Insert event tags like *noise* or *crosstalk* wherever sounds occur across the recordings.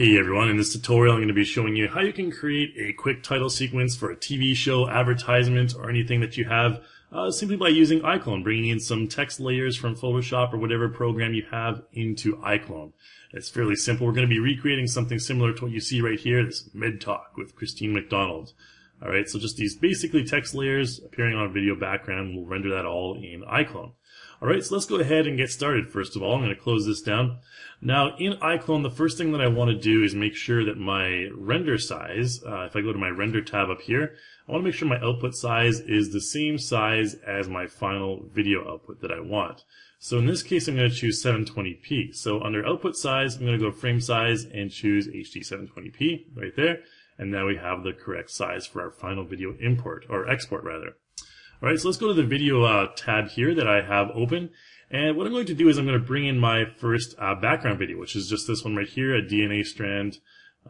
Hey everyone, in this tutorial I'm going to be showing you how you can create a quick title sequence for a TV show, advertisement, or anything that you have uh, simply by using iClone, bringing in some text layers from Photoshop or whatever program you have into iClone. It's fairly simple. We're going to be recreating something similar to what you see right here, this Med Talk with Christine McDonald. Alright, so just these basically text layers appearing on a video background. We'll render that all in iClone. Alright, so let's go ahead and get started first of all. I'm going to close this down. Now in iClone, the first thing that I want to do is make sure that my render size, uh, if I go to my render tab up here, I want to make sure my output size is the same size as my final video output that I want. So in this case, I'm going to choose 720p. So under output size, I'm going to go frame size and choose HD 720p right there. And now we have the correct size for our final video import, or export rather. Alright, so let's go to the video uh, tab here that I have open. And what I'm going to do is I'm going to bring in my first uh, background video, which is just this one right here, a DNA strand.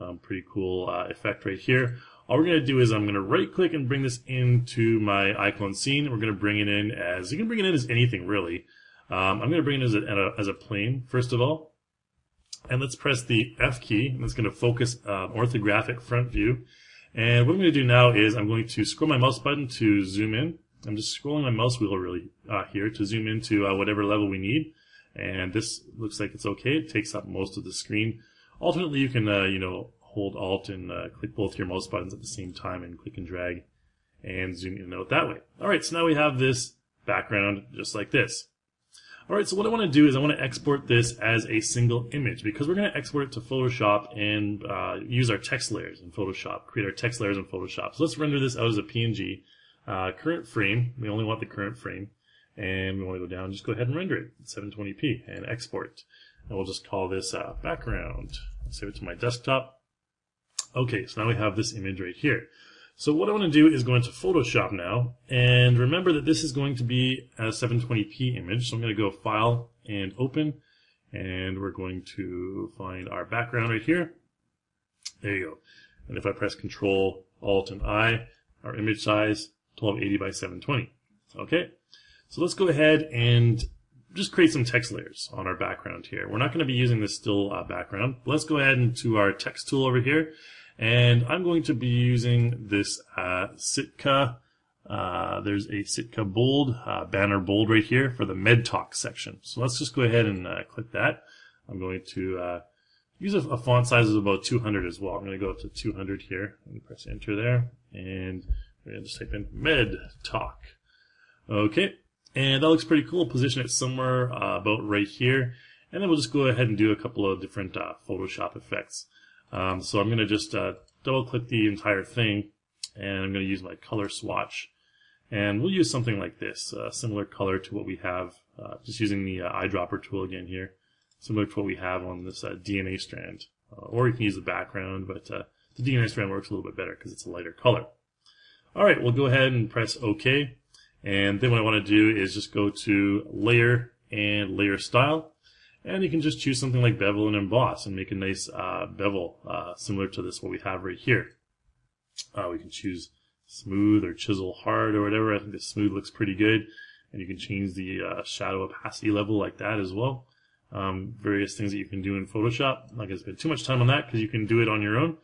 Um, pretty cool uh, effect right here. All we're going to do is I'm going to right click and bring this into my iClone scene. We're going to bring it in as, you can bring it in as anything really. Um, I'm going to bring it as a, as a plane, first of all. And let's press the F key, and it's going to focus uh, orthographic front view. And what I'm going to do now is I'm going to scroll my mouse button to zoom in. I'm just scrolling my mouse wheel really uh, here to zoom into uh, whatever level we need. And this looks like it's okay. It takes up most of the screen. Alternately, you can, uh, you know, hold Alt and uh, click both your mouse buttons at the same time and click and drag and zoom in and out that way. All right, so now we have this background just like this. All right, so what I want to do is I want to export this as a single image because we're going to export it to Photoshop and uh, use our text layers in Photoshop, create our text layers in Photoshop. So let's render this out as a PNG. Uh, current frame, we only want the current frame. And we want to go down, just go ahead and render it 720p and export. And we'll just call this uh, background. Save it to my desktop. Okay, so now we have this image right here. So what I want to do is go into Photoshop now, and remember that this is going to be a 720p image, so I'm going to go File and Open, and we're going to find our background right here. There you go. And if I press Control, Alt, and I, our image size, 1280 by 720. Okay, so let's go ahead and just create some text layers on our background here. We're not going to be using this still uh, background. Let's go ahead into our text tool over here and I'm going to be using this uh, Sitka. Uh, there's a Sitka bold, uh, banner bold right here for the Med Talk section. So let's just go ahead and uh, click that. I'm going to uh, use a, a, font size of about 200 as well. I'm going to go up to 200 here and press enter there. And going just type in Med Talk. Okay. And that looks pretty cool. Position it somewhere uh, about right here. And then we'll just go ahead and do a couple of different Photoshop effects. Um, so I'm going to just uh, double click the entire thing and I'm going to use my color swatch. And we'll use something like this, uh, similar color to what we have, uh, just using the uh, eyedropper tool again here, similar to what we have on this uh, DNA strand. Uh, or you can use the background, but the DNA strand works a little bit better because it's a lighter color. All right, we'll go ahead and press OK. And then what I want to do is just go to Layer and Layer Style. And you can just choose something like bevel and emboss and make a nice uh, bevel uh, similar to this what we have right here. Uh, we can choose smooth or chisel hard or whatever. I think the smooth looks pretty good. And you can change the uh, shadow opacity level like that as well. Um, various things that you can do in Photoshop. I'm not going to spend too much time on that because you can do it on your own.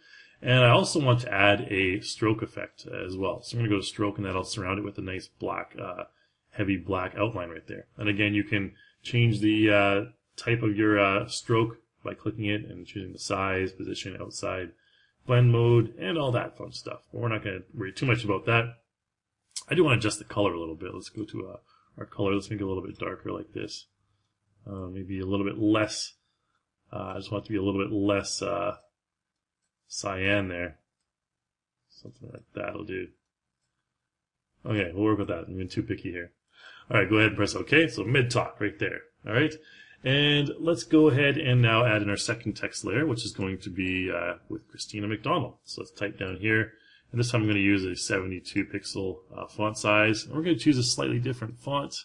And I also want to add a stroke effect as well. So I'm going to go to stroke and that'll surround it with a nice black, uh, heavy black outline right there. And again, you can change the uh, type of your uh, stroke by clicking it and choosing the size, position, outside, blend mode, and all that fun stuff. But we're not going to worry too much about that. I do want to adjust the color a little bit. Let's go to uh, our color. Let's make it a little bit darker like this. Uh, maybe a little bit less. Uh, I just want it to be a little bit less uh, cyan there. Something like that'll do. Okay, we'll work with that. I'm being too picky here. All right, go ahead and press OK. So Med-Talk right there. All right. And let's go ahead and now add in our second text layer, which is going to be uh, with Christina McDonald. So let's type down here. And this time I'm going to use a 72 pixel uh, font size. And we're going to choose a slightly different font.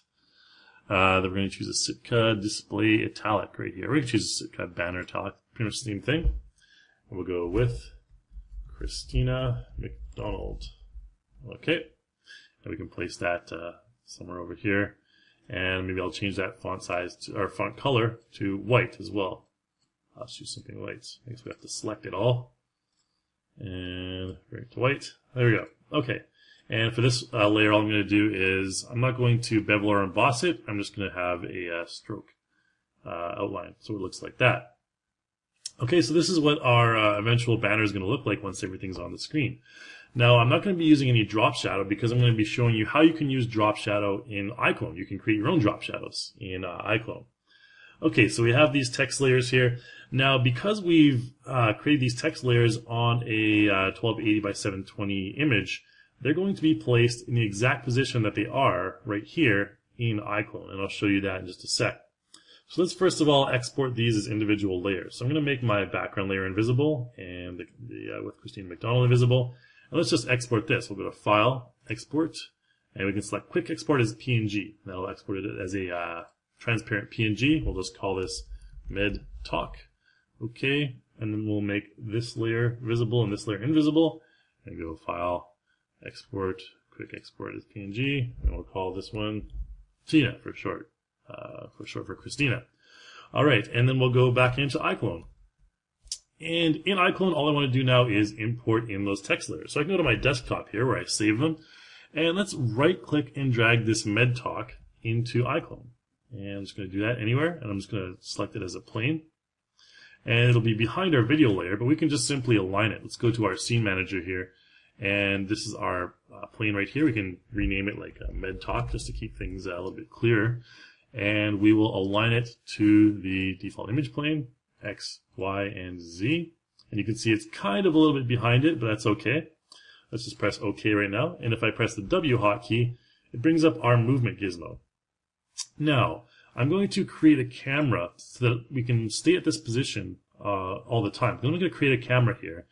Uh, then we're going to choose a Sitka display italic right here. We're going to choose a Sitka banner italic, pretty much the same thing. And we'll go with Christina McDonald. Okay. And we can place that uh, somewhere over here and maybe I'll change that font size to, or font color to white as well. Let's choose something white. I guess we have to select it all. And bring it to white. There we go. Okay. And for this uh, layer, all I'm going to do is I'm not going to bevel or emboss it. I'm just going to have a uh, stroke uh, outline. So it looks like that. Okay, so this is what our uh, eventual banner is going to look like once everything's on the screen. Now, I'm not going to be using any drop shadow because I'm going to be showing you how you can use drop shadow in iClone. You can create your own drop shadows in uh, iClone. Okay, so we have these text layers here. Now, because we've uh, created these text layers on a uh, 1280 by 720 image, they're going to be placed in the exact position that they are right here in iClone, and I'll show you that in just a sec. So let's first of all export these as individual layers. So I'm going to make my background layer invisible and the, the uh, with Christina McDonald invisible. And let's just export this. We'll go to File, Export, and we can select Quick Export as PNG. That'll export it as a uh, transparent PNG. We'll just call this Med Talk. Okay, and then we'll make this layer visible and this layer invisible. And go File, Export, Quick Export as PNG, and we'll call this one Tina for short uh, for short for Christina. All right, and then we'll go back into iClone. And in iClone, all I want to do now is import in those text layers. So I can go to my desktop here where I save them, and let's right click and drag this MedTalk into iClone. And I'm just going to do that anywhere, and I'm just going to select it as a plane. And it'll be behind our video layer, but we can just simply align it. Let's go to our scene manager here, and this is our uh, plane right here. We can rename it like a MedTalk just to keep things uh, a little bit clearer and we will align it to the default image plane, X, Y, and Z. And you can see it's kind of a little bit behind it, but that's okay. Let's just press OK right now. And if I press the W hotkey, it brings up our movement gizmo. Now, I'm going to create a camera so that we can stay at this position uh, all the time. I'm going to create a camera here.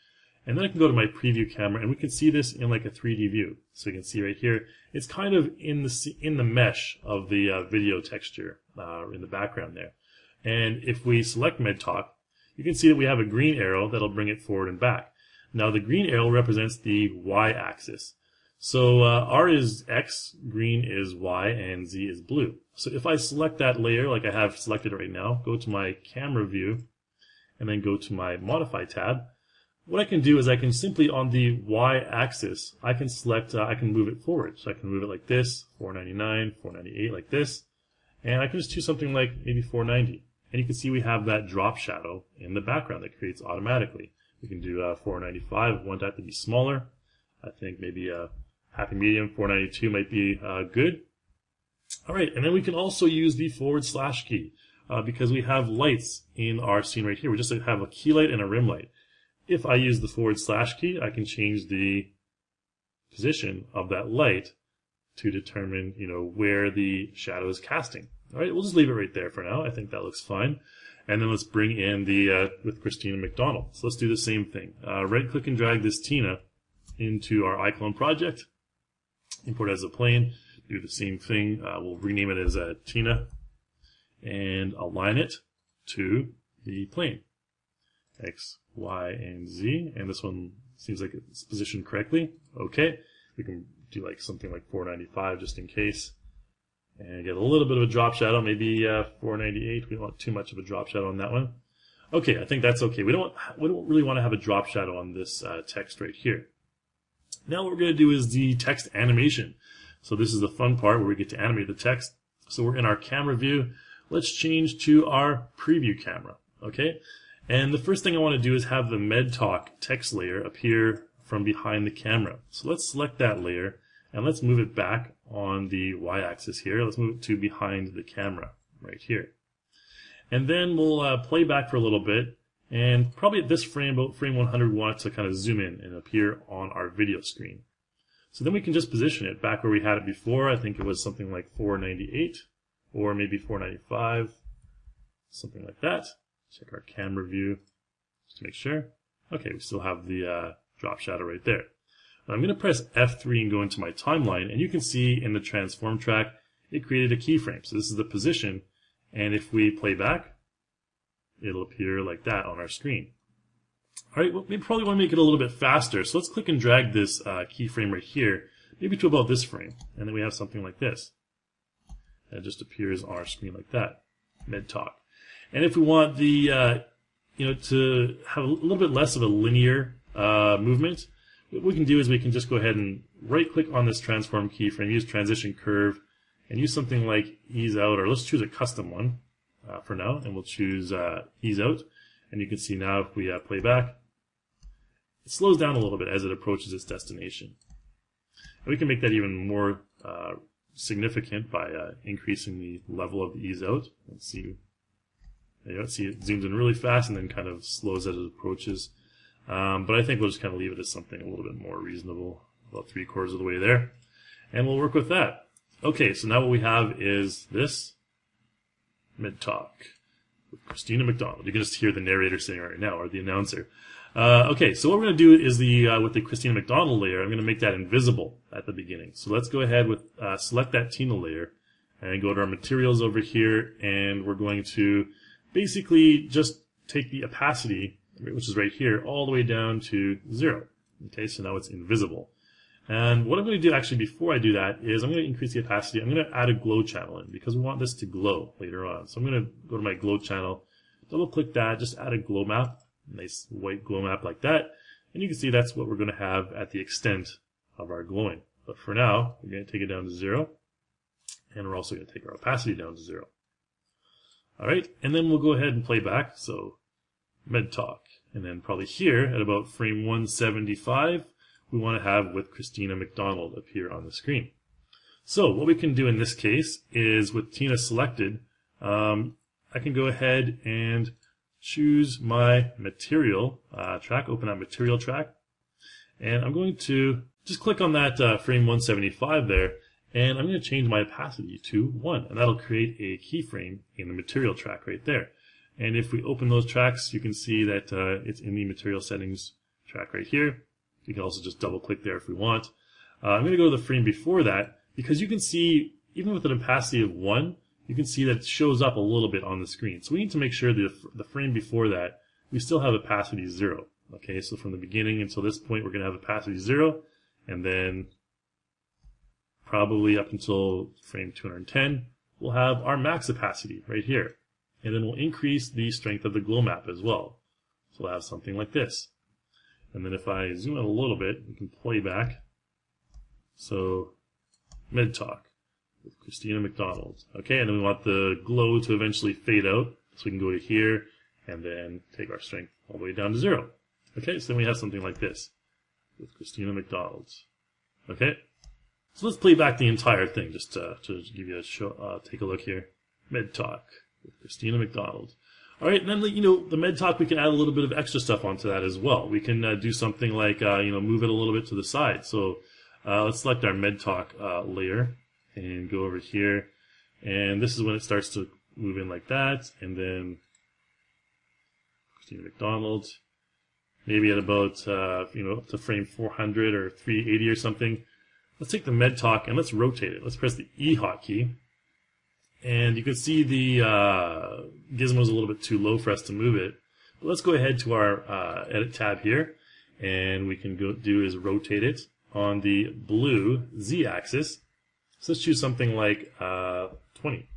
And then I can go to my preview camera and we can see this in like a 3D view. So you can see right here, it's kind of in the in the mesh of the uh, video texture uh, in the background there. And if we select MedTalk, you can see that we have a green arrow that'll bring it forward and back. Now the green arrow represents the y-axis. So uh, R is X, green is Y, and Z is blue. So if I select that layer like I have selected right now, go to my camera view, and then go to my modify tab, what I can do is I can simply on the y-axis, I can select, uh, I can move it forward. So I can move it like this, 499, 498, like this. And I can just choose something like maybe 490. And you can see we have that drop shadow in the background that creates automatically. We can do uh, 495 if want that to be smaller. I think maybe a happy medium 492 might be uh, good. All right, and then we can also use the forward slash key uh, because we have lights in our scene right here. We just have a key light and a rim light if I use the forward slash key, I can change the position of that light to determine, you know, where the shadow is casting. All right, we'll just leave it right there for now. I think that looks fine. And then let's bring in the, uh, with Christina McDonald. So let's do the same thing. Uh, right click and drag this Tina into our iClone project. Import as a plane. Do the same thing. Uh, we'll rename it as uh, Tina and align it to the plane. X, Y, and Z, and this one seems like it's positioned correctly. Okay, we can do like something like 495 just in case, and get a little bit of a drop shadow, maybe uh, 498. We don't want too much of a drop shadow on that one. Okay, I think that's okay. We don't we don't really want to have a drop shadow on this uh, text right here. Now what we're going to do is the text animation. So this is the fun part where we get to animate the text. So we're in our camera view. Let's change to our preview camera. Okay, and the first thing I want to do is have the MedTalk text layer appear from behind the camera. So let's select that layer and let's move it back on the y-axis here. Let's move it to behind the camera right here. And then we'll uh, play back for a little bit and probably at this frame, about frame 100, we want to kind of zoom in and appear on our video screen. So then we can just position it back where we had it before. I think it was something like 498 or maybe 495, something like that. Check our camera view just to make sure. Okay, we still have the uh, drop shadow right there. I'm going to press F3 and go into my timeline, and you can see in the transform track, it created a keyframe. So this is the position, and if we play back, it'll appear like that on our screen. All right, well, we probably want to make it a little bit faster, so let's click and drag this uh, keyframe right here, maybe to about this frame, and then we have something like this. And it just appears on our screen like that, MedTalk. And if we want the uh, you know, to have a little bit less of a linear uh, movement, what we can do is we can just go ahead and right click on this transform keyframe, use transition curve, and use something like ease out, or let's choose a custom one uh, for now, and we'll choose uh, ease out. And you can see now if we uh, play back, it slows down a little bit as it approaches its destination. And we can make that even more uh, significant by uh, increasing the level of the ease out. Let's see. You go. See, it zooms in really fast and then kind of slows as it approaches. Um, but I think we'll just kind of leave it as something a little bit more reasonable, about three quarters of the way there. And we'll work with that. Okay, so now what we have is this Med Talk with Christina McDonald. You can just hear the narrator saying right now, or the announcer. Uh, okay, so what we're going to do is the uh, with the Christina McDonald layer, I'm going to make that invisible at the beginning. So let's go ahead with uh, select that Tina layer and go to our materials over here, and we're going to basically just take the opacity, which is right here, all the way down to zero. Okay, so now it's invisible. And what I'm going to do actually before I do that is I'm going to increase the opacity. I'm going to add a glow channel in because we want this to glow later on. So I'm going to go to my glow channel, double click that, just add a glow map, nice white glow map like that. And you can see that's what we're going to have at the extent of our glowing. But for now, we're going to take it down to zero. And we're also going to take our opacity down to zero. All right, and then we'll go ahead and play back. So med talk. And then probably here at about frame 175, we want to have with Christina McDonald appear on the screen. So what we can do in this case is with Tina selected, um, I can go ahead and choose my material uh, track, open that material track, and I'm going to just click on that uh, frame 175 there, and I'm going to change my opacity to 1, and that'll create a keyframe in the material track right there. And if we open those tracks, you can see that uh, it's in the material settings track right here. You can also just double click there if we want. Uh, I'm going to go to the frame before that because you can see, even with an opacity of 1, you can see that it shows up a little bit on the screen. So we need to make sure that the frame before that, we still have opacity 0. Okay, so from the beginning until this point, we're going to have opacity 0, and then probably up until frame 210, we'll have our max opacity right here. And then we'll increase the strength of the glow map as well. So we'll have something like this. And then if I zoom out a little bit, we can play back. So, Med Talk with Christina McDonald. Okay, and then we want the glow to eventually fade out. So we can go to here and then take our strength all the way down to zero. Okay, so then we have something like this with Christina McDonald. Okay, so let's play back the entire thing just to, to give you a show, uh, take a look here. Med Talk with Christina McDonald. All right, and then you know the med talk, we can add a little bit of extra stuff onto that as well. We can uh, do something like uh, you know move it a little bit to the side. So uh, let's select our med talk uh, layer and go over here, and this is when it starts to move in like that, and then Christina McDonald, maybe at about uh, you know up to frame 400 or 380 or something. Let's take the med talk and let's rotate it. Let's press the E hotkey and you can see the uh, gizmo is a little bit too low for us to move it. But let's go ahead to our uh, edit tab here, and we can go do is rotate it on the blue z-axis. So let's choose something like uh, 20.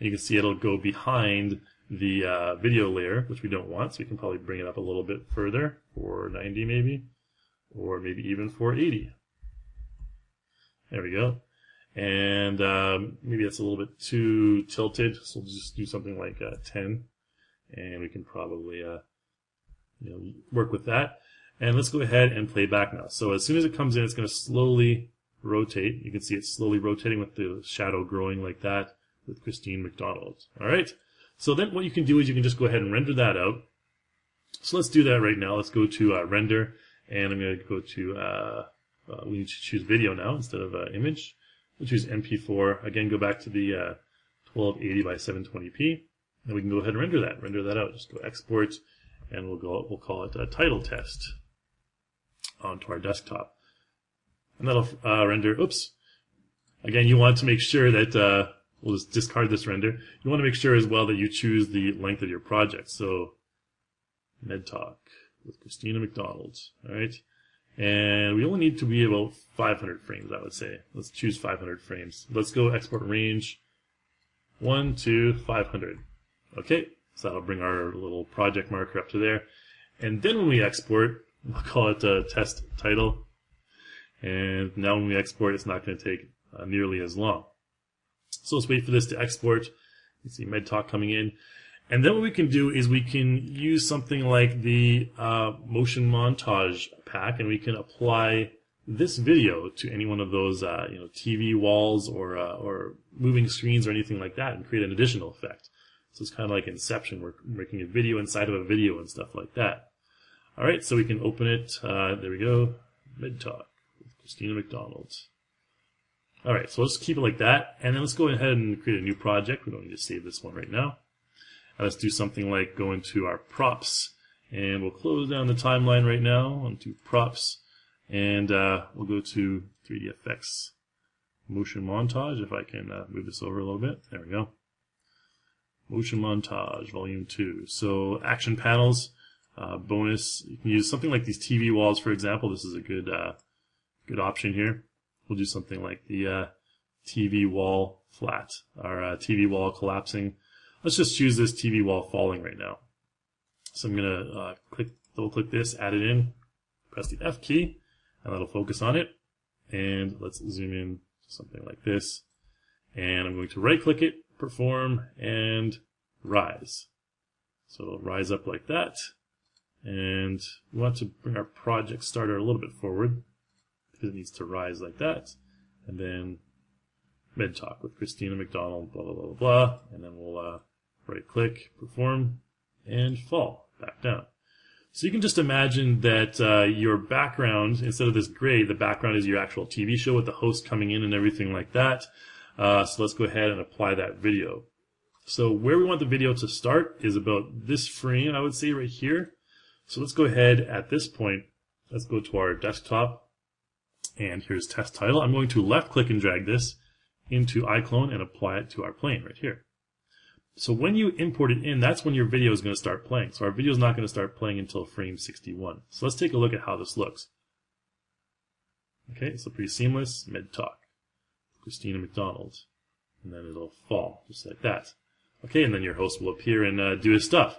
you can see it'll go behind the uh, video layer, which we don't want, so we can probably bring it up a little bit further, for 90 maybe, or maybe even for 80. There we go and um, maybe that's a little bit too tilted. So we'll just do something like uh, 10, and we can probably uh, you know work with that. And let's go ahead and play back now. So as soon as it comes in, it's going to slowly rotate. You can see it's slowly rotating with the shadow growing like that with Christine McDonald. All right. So then what you can do is you can just go ahead and render that out. So let's do that right now. Let's go to uh, render, and I'm going to go to uh, we need to choose video now instead of uh, image. We'll choose MP4. Again, go back to the uh, 1280 by 720p. And we can go ahead and render that. Render that out. Just go export, and we'll go. We'll call it a title test onto our desktop, and that'll uh, render. Oops. Again, you want to make sure that uh, we'll just discard this render. You want to make sure as well that you choose the length of your project. So, Med Talk with Christina McDonald. All right. And we only need to be about 500 frames, I would say. Let's choose 500 frames. Let's go export range 1 to 500. Okay. So that'll bring our little project marker up to there. And then when we export, *laughs* we'll call it a test title. And now when we export, it's not going to take uh, nearly as long. So let's wait for this to export. You see MedTalk coming in. And then what we can do is we can use something like the uh, motion montage pack and we can apply this video to any one of those uh, you know TV walls or uh, or moving screens or anything like that and create an additional effect. So it's kind of like Inception. We're making a video inside of a video and stuff like that. All right, so we can open it. Uh, there we go. MedTalk with Christina McDonald. All right, so let's keep it like that. And then let's go ahead and create a new project. We don't need to save this one right now. Let's do something like go into our props. And we'll close down the timeline right now onto props. And uh, we'll go to 3D effects motion montage. If I can uh, move this over a little bit. There we go. Motion montage, volume 2. So action panels, uh, bonus. You can use something like these TV walls, for example. This is a good, uh, good option here. We'll do something like the uh, TV wall flat, or uh, TV wall collapsing. Let's just choose this TV wall falling right now. So I'm going to uh, click, double click this, add it in, press the F key, and that'll focus on it. And let's zoom in to something like this. And I'm going to right click it, perform, and rise. So it'll rise up like that. And we want to bring our project starter a little bit forward because it needs to rise like that. And then Med Talk with Christina McDonald, blah, blah, blah, blah, blah. And then we'll uh, right click, perform, and fall back down. So you can just imagine that uh, your background, instead of this gray, the background is your actual TV show with the host coming in and everything like that. Uh, so let's go ahead and apply that video. So where we want the video to start is about this frame, I would say right here. So let's go ahead at this point, let's go to our desktop and here's test title. I'm going to left click and drag this into iClone and apply it to our plane right here. So when you import it in, that's when your video is going to start playing. So our video is not going to start playing until frame 61. So let's take a look at how this looks. Okay, so pretty seamless, Med-Talk. Christina McDonald. And then it'll fall, just like that. Okay, and then your host will appear and uh, do his stuff.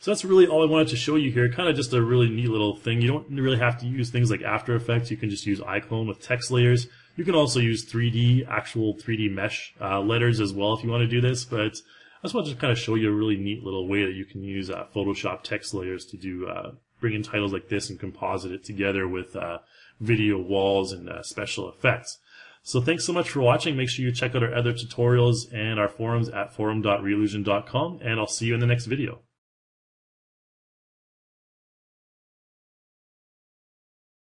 So that's really all I wanted to show you here. Kind of just a really neat little thing. You don't really have to use things like After Effects. You can just use iClone with text layers. You can also use 3D, actual 3D mesh uh, letters as well if you want to do this. But just want to kind of show you a really neat little way that you can use uh, Photoshop text layers to do uh, bring in titles like this and composite it together with uh, video walls and uh, special effects. So thanks so much for watching. Make sure you check out our other tutorials and our forums at forum.reallusion.com, and I'll see you in the next video.